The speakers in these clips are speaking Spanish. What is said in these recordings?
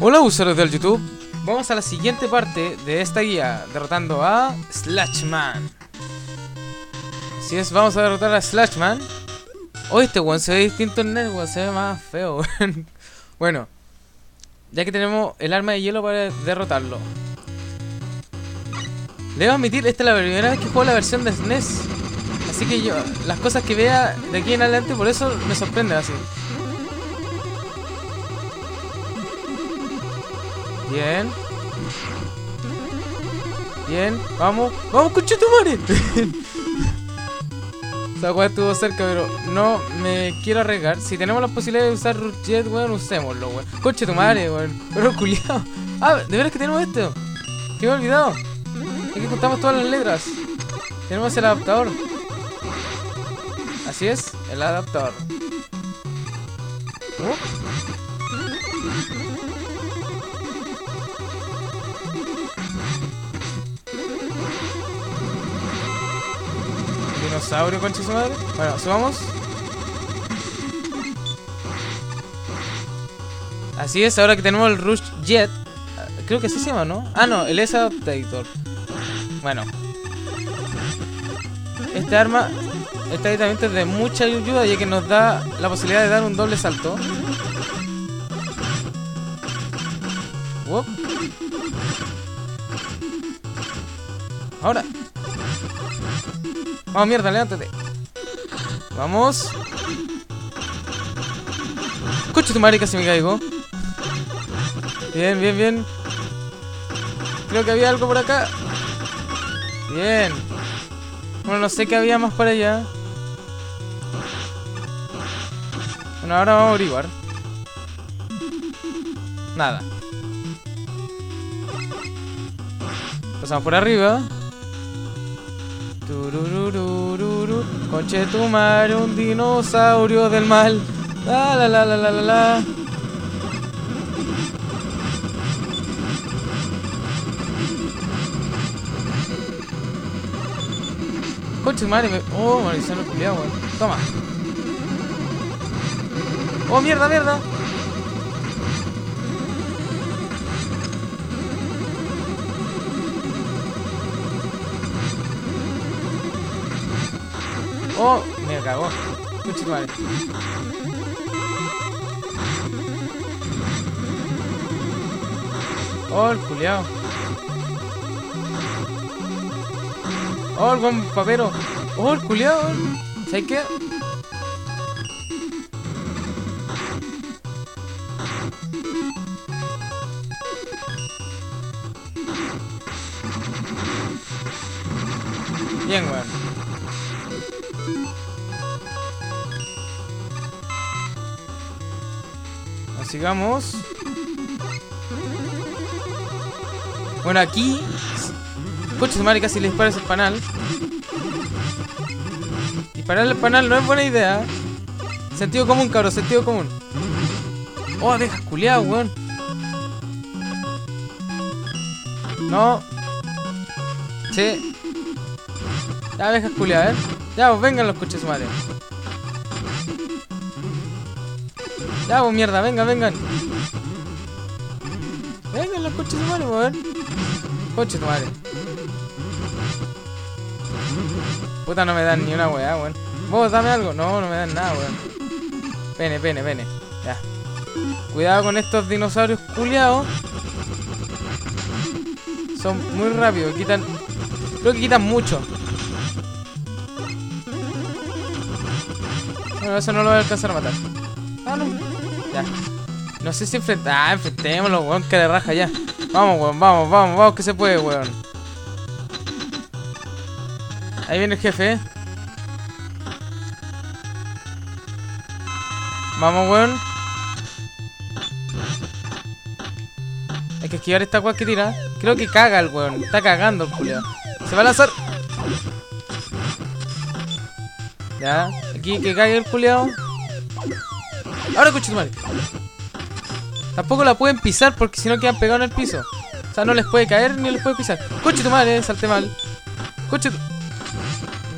Hola usuarios del YouTube, vamos a la siguiente parte de esta guía, derrotando a Slashman. Si es, vamos a derrotar a Slashman. Hoy este weón se ve distinto en net, weón, se ve más feo. Bueno, ya que tenemos el arma de hielo para derrotarlo. Debo admitir, esta es la primera vez que juego la versión de SNES. Así que yo, las cosas que vea de aquí en adelante, por eso me sorprende así. Bien. Bien, vamos. ¡Vamos, conchetumare! Esa weá estuvo cerca, pero no me quiero arriesgar. Si tenemos la posibilidad de usar Jet, weón, usémoslo, weón. Conche tu madre, weón. Pero culiado. Ah, de veras que tenemos esto. Que me he olvidado. Aquí contamos todas las letras. Tenemos el adaptador. Así es, el adaptador. ¿Oh? Dinosaurio, concha. Bueno, subamos. Así es, ahora que tenemos el Rush Jet. Creo que así se llama, ¿no? Ah, no, el S-Adaptator. Bueno. Este arma está directamente de mucha ayuda ya que nos da la posibilidad de dar un doble salto. Ahora. Vamos, mierda, levántate. Vamos. Coche tu madre, casi me caigo. Bien, bien, bien. Creo que había algo por acá. Bien. Bueno, no sé qué había más para allá. Bueno, ahora vamos a averiguar. Nada. Pasamos por arriba. Conche tu madre, un dinosaurio del mal. La. Conche tu madre. Oh, maldición culiao, weón. Toma. Oh, mierda, mierda. Oh, me cagó. Tu madre. Oh, el culiao. Oh, el buen papero. Oh, el culiao. ¿Sabes qué? Bien, weón. Sigamos. Bueno, aquí. Coche su madre casi le dispara ese panal. Disparar el panal no es buena idea. Sentido común, cabrón, sentido común. Oh, deja culiado, weón. No. Sí. Ya deja culiado, eh. Ya, pues vengan los coches madre. Ya, pues mierda, vengan, vengan. Vengan los coches de madre, weón. Coche tu madre. Puta, no me dan ni una weá, weón. Vos, dame algo. No, no me dan nada, weón. Pene, pene, pene. Ya. Cuidado con estos dinosaurios culiados. Son muy rápidos, quitan. Creo que quitan mucho. Bueno, eso no lo voy a alcanzar a matar. Ah. No sé si enfrentar. Ah, enfrentémoslo, weón, que le raja ya. Vamos, weón, vamos, vamos, vamos, que se puede, weón. Ahí viene el jefe, eh. Vamos, weón. Hay que esquivar esta weón que tira. Creo que caga el weón. Está cagando el culiao. Se va a lanzar. Ya. Aquí que caiga el culiao. Ahora escucha tu madre. Tampoco la pueden pisar porque si no quedan pegados en el piso. O sea, no les puede caer ni les puede pisar. Coche tu madre, salte mal. Coche tu...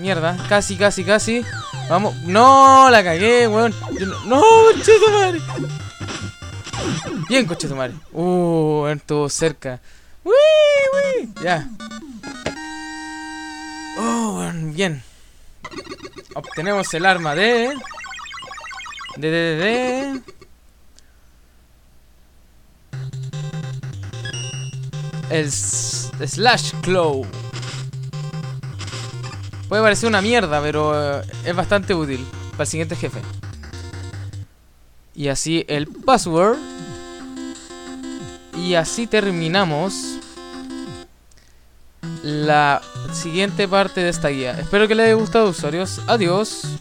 Mierda, casi, casi, casi. Vamos. No, la cagué, weón. Yo no, coche tu madre. Bien, coche de madre. Uh, estuvo cerca. Uy, uy. Ya. Oh, bien. Obtenemos el arma de... De, de, de... El Slash Claw. Puede parecer una mierda, pero eh, es bastante útil para el siguiente jefe. Y así el password. Y así terminamos la siguiente parte de esta guía. Espero que les haya gustado, usuarios. Adiós.